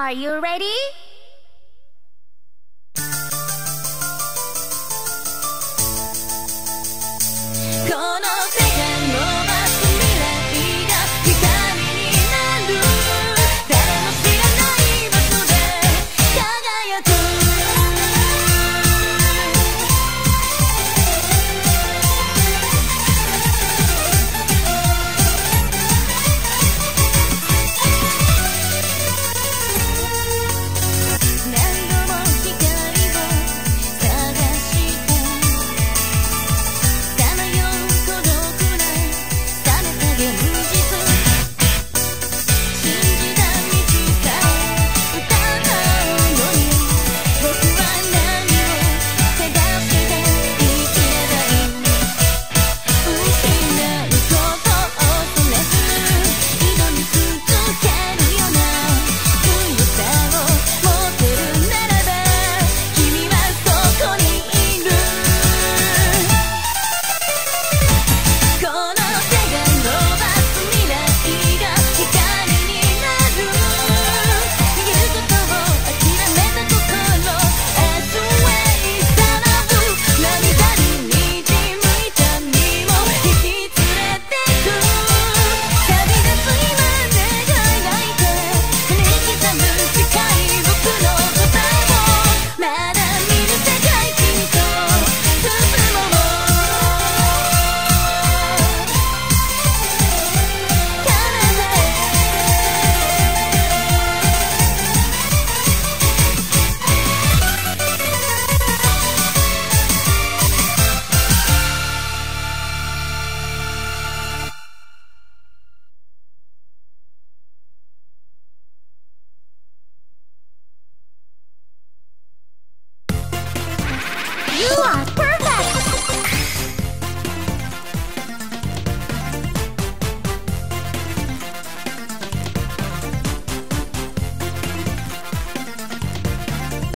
Are you ready?